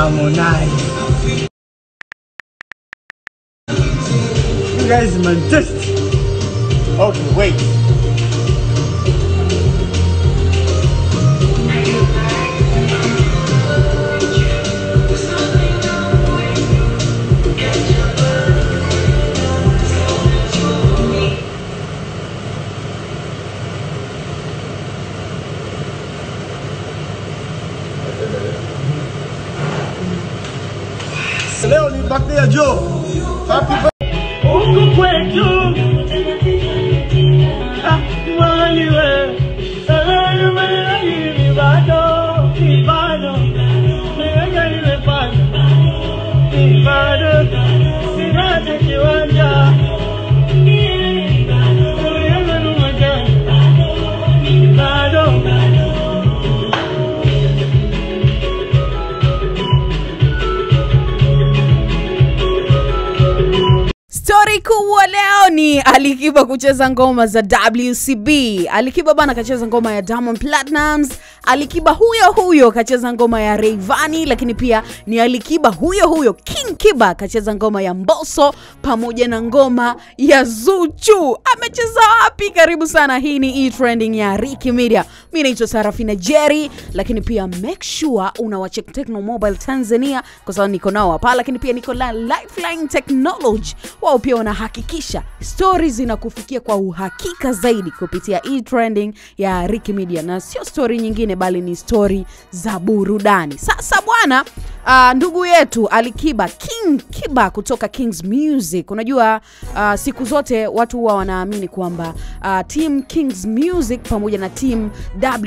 You guys fantastic. Okay, wait. Stori wa leo ni Alikiba kucheza ngoma za WCB. Alikiba bana kacheza ngoma ya Diamond Platnumz. Alikiba huyo huyo kacheza ngoma ya reivani lakini pia ni Alikiba huyo huyo King Kiba kacheza ngoma ya mboso pamoja na ngoma ya Zuchu. Amecheza wapi? Karibu sana, hii ni E Trending ya Ricky Media. Mimi naitwa Sarafina Jerry, lakini pia make sure unawacheck Techno Mobile Tanzania kwa sababu niko nao hapa, lakini pia niko la Lifeline Technology. Wao pia wanahakikisha stori zinakufikia kwa uhakika zaidi kupitia E Trending ya Ricky Media, na sio stori nyingine bali ni stori za burudani. Sasa bwana, uh, ndugu yetu Alikiba King Kiba kutoka Kings Music, unajua uh, siku zote watu huwa wanaamini kwamba uh, team Kings Music pamoja na team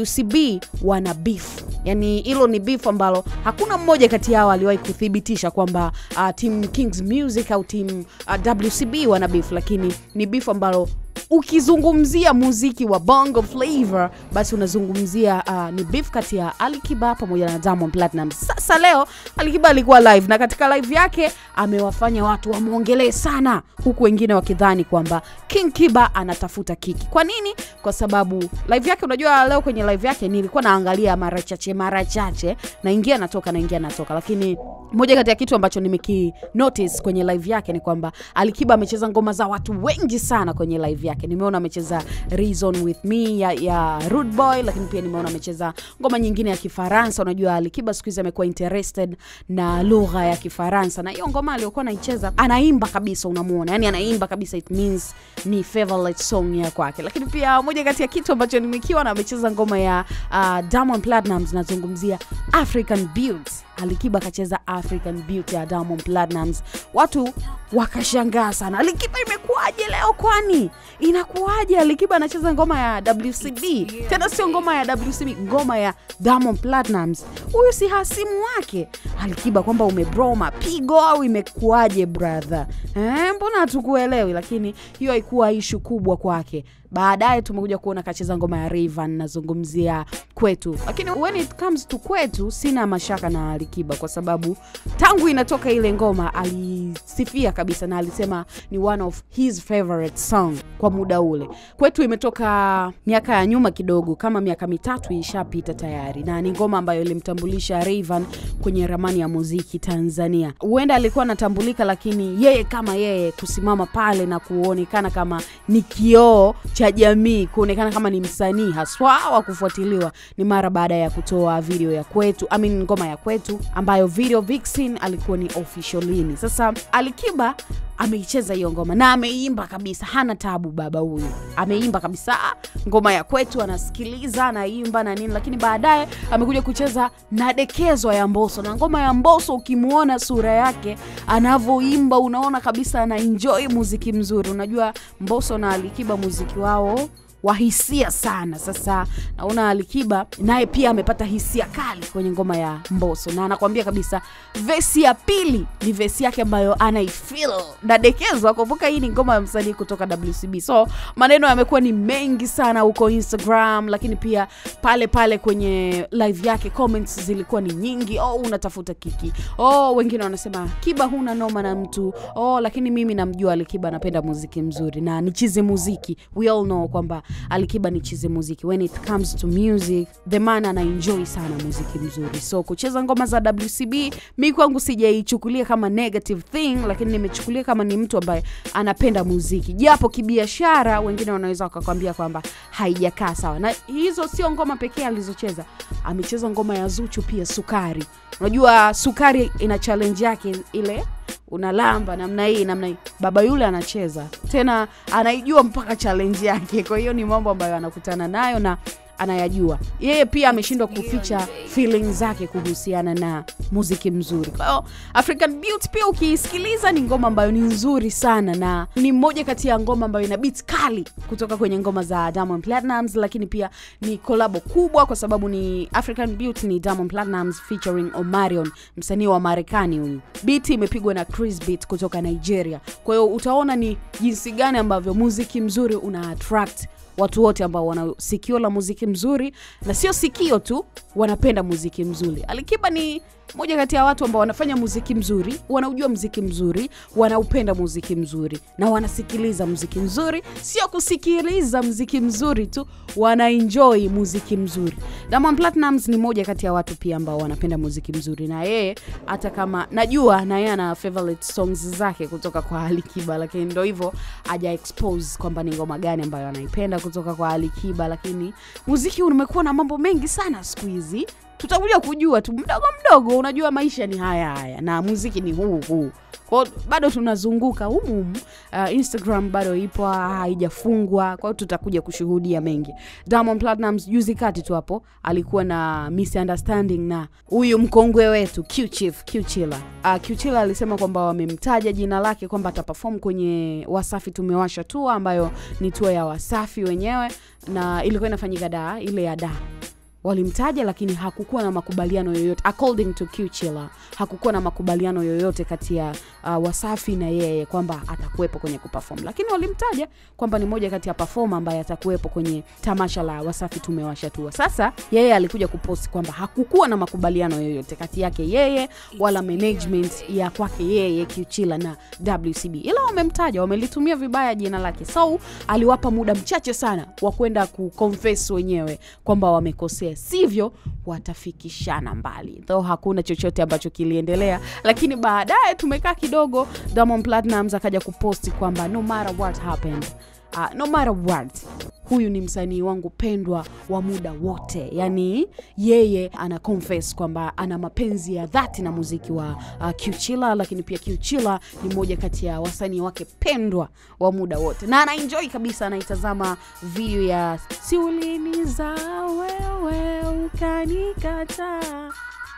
WCB wana beef, yani hilo ni beef ambalo hakuna mmoja kati yao aliwahi kuthibitisha kwamba uh, team Kings Music au team uh, WCB wana beef, lakini ni beef ambalo ukizungumzia muziki wa bongo flavor basi unazungumzia uh, ni beef kati ya Alikiba pamoja na Diamond platinum Sasa leo Alikiba alikuwa live na katika live yake amewafanya watu wamwongelee sana, huku wengine wakidhani kwamba King Kiba anatafuta kiki. Kwa nini? Kwa sababu live yake, unajua leo kwenye live yake nilikuwa naangalia mara chache mara chache, naingia natoka, naingia natoka, lakini moja kati ya kitu ambacho nimeki notice kwenye live yake ni kwamba Alikiba amecheza ngoma za watu wengi sana kwenye live yake. Nimeona amecheza Reason with me ya, ya Rude Boy, lakini pia nimeona amecheza ngoma nyingine ya Kifaransa. Unajua Alikiba siku hizi amekuwa interested na lugha ya Kifaransa, na hiyo ngoma aliyokuwa anaicheza anaimba kabisa, unamuona yani anaimba kabisa, it means ni favorite song ya kwake. Lakini pia moja kati ya kitu ambacho nimekiwa na amecheza ngoma ya uh, Diamond Platnumz, nazungumzia African Beauty. Alikiba akacheza African Beauty ya Diamond Platnumz, watu wakashangaa sana, Alikiba imekuwaje leo? Kwani inakuwaje Alikiba anacheza ngoma ya WCB, tena sio ngoma ya WCB, ngoma ya Diamond Platnumz? Huyu si hasimu wake Alikiba, kwamba umebro mapigo au imekuwaje brother? Eh, mbona hatukuelewi? Lakini hiyo haikuwa ishu kubwa kwake. Baadaye tumekuja kuona kacheza ngoma ya Rayvanny, nazungumzia kwetu. Lakini when it comes to kwetu, sina mashaka na Alikiba kwa sababu tangu inatoka ile ngoma alisifia kabisa na alisema ni one of his favorite song kwa muda ule. Kwetu imetoka miaka ya nyuma kidogo, kama miaka mitatu ishapita tayari, na ni ngoma ambayo ilimtambulisha Rayvan kwenye ramani ya muziki Tanzania. Huenda alikuwa anatambulika, lakini yeye kama yeye kusimama pale na kuonekana kama ni kioo cha jamii kuonekana kama ni msanii haswa wa kufuatiliwa ni mara baada ya kutoa video ya kwetu I mean, ngoma ya kwetu ambayo video vixen alikuwa ni officialini sasa alikiba ameicheza hiyo ngoma na ameimba kabisa hana tabu baba huyu. Ameimba kabisa. Ngoma ya kwetu anasikiliza anaimba na nini lakini baadaye amekuja kucheza nadekezwa ya mboso na ngoma ya mboso ukimwona sura yake anavyoimba unaona kabisa ana enjoy muziki mzuri. Unajua mboso na alikiba muziki wao wa hisia sana. Sasa naona alikiba naye pia amepata hisia kali kwenye ngoma ya mboso na anakwambia kabisa vesi ya pili ni vesi yake ambayo anaifil nadekezwa kumbuka hii ni ngoma ya msanii kutoka wcb so maneno yamekuwa ni mengi sana huko instagram lakini pia pale pale kwenye live yake comments zilikuwa ni nyingi. Oh unatafuta kiki. Oh wengine wanasema kiba huna noma na mtu. Oh lakini mimi namjua alikiba anapenda muziki mzuri na ni chizi muziki. We all know kwamba alikiba ni chizi muziki. When it comes to music the man anaenjoy sana muziki mzuri. So kucheza ngoma za wcb mi kwangu sijaichukulia kama negative thing lakini nimechukulia kama ni mtu ambaye anapenda muziki. Japo kibiashara wengine wanaweza wakakwambia kwamba haijakaa sawa. Na hizo sio ngoma pekee alizocheza amecheza ngoma ya zuchu pia sukari. Unajua sukari ina challenge yake ile unalamba namna hii namna hii. Baba yule anacheza. Tena anaijua mpaka challenge yake. Kwa hiyo ni mambo ambayo anakutana nayo na anayajua. Yeye pia ameshindwa kuficha feeling zake kuhusiana na muziki mzuri. Kwa hiyo african beauty pia ukiisikiliza ni ngoma ambayo ni nzuri sana na ni moja kati ya ngoma ambayo ina bit kali kutoka kwenye ngoma za diamond platinums lakini pia ni kolabo kubwa kwa sababu ni african beauty ni diamond platinums featuring omarion msanii wa marekani huyu. Biti imepigwa na chris beat kutoka nigeria. Kwa hiyo utaona ni jinsi gani ambavyo muziki mzuri una attract watu wote ambao wana sikio la muziki mzuri na sio sikio tu wanapenda muziki mzuri. Alikiba ni moja kati ya watu ambao wanafanya muziki mzuri wanaujua muziki mzuri wanaupenda muziki mzuri na wanasikiliza muziki mzuri. Sio kusikiliza muziki mzuri tu wanaenjoy muziki mzuri. Diamond ni moja kati ya watu pia ambao wanapenda muziki mzuri na yeye hata kama najua na yeye ana favorite songs zake kutoka kwa alikiba lakini ndo hivyo haja expose kwamba ni ngoma gani ambayo anaipenda kutoka kwa alikiba lakini muziki umekuwa na mambo mengi sana siku hizi tutakuja kujua tu. Mdogo mdogo unajua maisha ni haya haya na muziki ni huu huu. Kwao bado tunazunguka humuhumu uh, instagram bado ipo haijafungwa. Kwao tutakuja kushuhudia mengi. Diamond platinums juzi kati tu hapo alikuwa na misunderstanding na huyu mkongwe wetu qchief qchila uh, qchila alisema kwamba wamemtaja jina lake kwamba ataperform kwenye wasafi tumewasha tua ambayo ni tua ya wasafi wenyewe na ilikuwa inafanyika daa ile ya daa walimtaja lakini hakukuwa na makubaliano yoyote. According to Qchilla hakukuwa na makubaliano yoyote kati ya uh, wasafi na yeye kwamba atakuwepo kwenye kuperform. Lakini walimtaja kwamba ni moja kati ya performer ambaye atakuwepo kwenye tamasha la wasafi tumewashatua sasa yeye alikuja kupost kwamba hakukuwa na makubaliano yoyote kati yake yeye wala management ya kwake yeye Qchilla na WCB ila wamemtaja wamelitumia vibaya jina lake. So aliwapa muda mchache sana wa kwenda kuconfess wenyewe kwamba wamekosea sivyo watafikishana mbali. Though hakuna chochote ambacho kiliendelea lakini baadaye tumekaa kidogo Diamond Platnumz akaja kuposti kwamba no matter what happened uh, no matter what huyu ni msanii wangu pendwa wa muda wote. Yani yeye ana confess kwamba ana mapenzi ya dhati na muziki wa uh, Qchilla lakini pia kiuchila ni mmoja kati ya wasanii wake pendwa wa muda wote. Na anaenjoy kabisa anaitazama video ya siuliniza wewe ukanikataa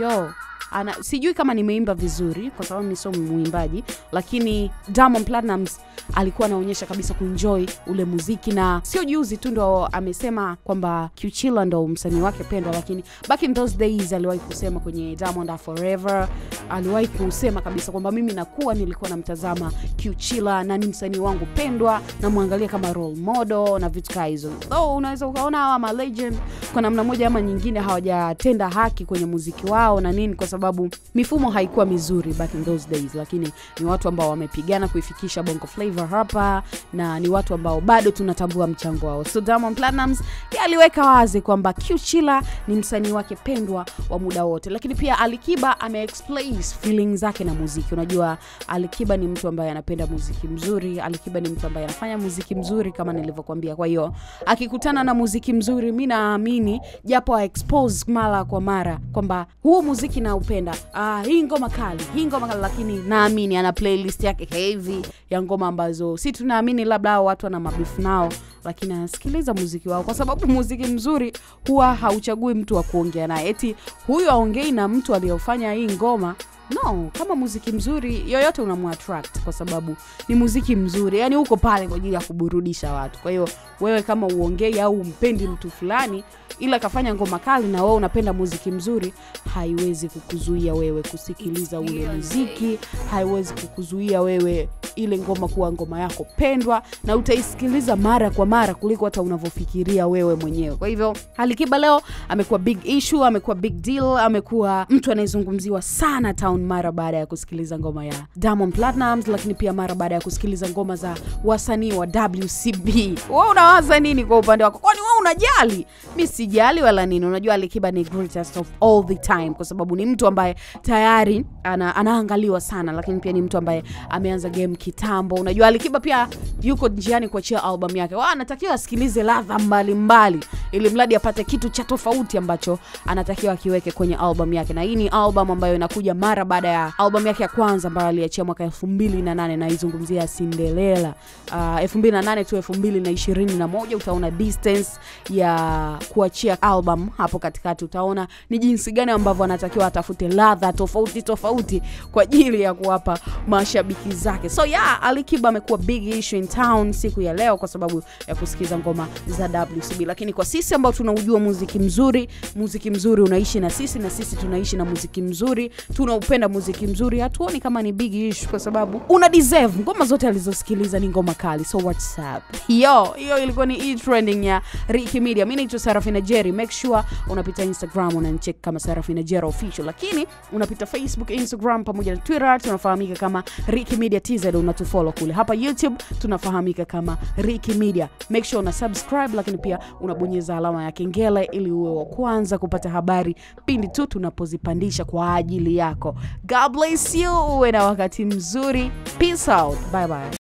yo ana, sijui kama nimeimba vizuri kwa sababu mi sio mwimbaji lakini Diamond Platnumz alikuwa anaonyesha kabisa kuenjoy ule muziki na sio juzi tu ndo amesema kwamba Kiuchila ndo msanii wake pendwa lakini back in those days aliwahi kusema kwenye Diamond Are Forever aliwahi kusema kabisa kwamba mimi nakuwa nilikuwa namtazama Kiuchila na ni msanii wangu pendwa namwangalia kama role model na vitu kaa hizo. Though unaweza ukaona hawa ma legend kwa namna moja ama nyingine hawajatenda haki kwenye muziki wao na nini kwa sababu sababu mifumo haikuwa mizuri back in those days lakini ni watu ambao wamepigana kuifikisha bongo flavor hapa na ni watu ambao bado tunatambua mchango wao. So Diamond Platnumz aliweka wazi kwamba Qchila ni msanii wake pendwa wa muda wote lakini pia Alikiba ameexplain feelings zake na muziki. Unajua Alikiba ni mtu ambaye anapenda muziki mzuri. Alikiba ni mtu ambaye anafanya muziki mzuri kama nilivyokuambia. Kwa hiyo akikutana na muziki mzuri mi naamini japo expose mara kwa mara kwamba huu muziki naupenda ah, hii ngoma kali hii ngoma kali lakini naamini ana playlist yake heavy ya ngoma ambazo si tunaamini labda hao watu wana mabifu nao lakini anasikiliza muziki wao kwa sababu muziki mzuri huwa hauchagui mtu wa kuongea naye. Eti huyu aongei na mtu aliyofanya hii ngoma? No kama muziki mzuri yoyote unamuattract kwa sababu ni muziki mzuri. Yani uko pale kwa ajili ya kuburudisha watu. Kwa hiyo wewe kama uongei au umpendi mtu fulani ila kafanya ngoma kali na wewe unapenda muziki mzuri haiwezi kukuzuia wewe kusikiliza ule muziki haiwezi kukuzuia wewe ile ngoma kuwa ngoma yako pendwa na utaisikiliza mara kwa mara kuliko hata unavyofikiria wewe mwenyewe. Kwa hivyo alikiba leo amekuwa big issue amekuwa big deal amekuwa mtu anayezungumziwa sana town mara baada ya kusikiliza ngoma ya Diamond Platnumz lakini pia mara baada ya kusikiliza ngoma za wasanii wa WCB wewe unawaza nini kwa upande wako? Kwani unajali? Mi sijali wala nini. Unajua alikiba ni greatest of all the time kwa sababu ni mtu ambaye tayari ana, anaangaliwa sana lakini pia ni mtu ambaye ameanza game kitambo. Unajua alikiba pia yuko njiani kuachia album yake. Wa anatakiwa asikilize ladha mbalimbali ili mradi apate kitu cha tofauti ambacho anatakiwa akiweke kwenye album yake. Na hii ni album ambayo inakuja mara baada ya album yake ya kwanza ambayo aliachia mwaka 2008 naizungumzia Cinderella. Uh, 2008 tu 2021 utaona distance ya kuachia album hapo katikati. Utaona ni jinsi gani ambavyo anatakiwa atafute ladha tofauti tofauti kwa ajili ya kuwapa mashabiki zake. So yeah alikiba amekuwa big issue in town siku ya leo kwa sababu ya kusikiza ngoma za wcb lakini kwa sisi ambao tunaujua muziki mzuri muziki mzuri unaishi na sisi na sisi tunaishi na muziki mzuri tunaupenda muziki mzuri hatuoni kama ni big issue kwa sababu una deserve. Ngoma zote alizosikiliza ni ngoma kali so what's up? Hiyo hiyo ilikuwa ni e trending ya Ricky Media. Mimi naitwa Sarafina Jerry make sure unapita Instagram unanicheck kama Sarafina Jerry official. Lakini unapita Facebook Instagram pamoja na Twitter tunafahamika kama Ricky Media TZ unatufollow kule. Hapa YouTube tunafahamika kama Ricky Media. Make sure una subscribe lakini pia unabonyeza alama ya kengele ili uwe wa kwanza kupata habari pindi tu tunapozipandisha kwa ajili yako. God bless you. Uwe na wakati mzuri. Peace out. Bye bye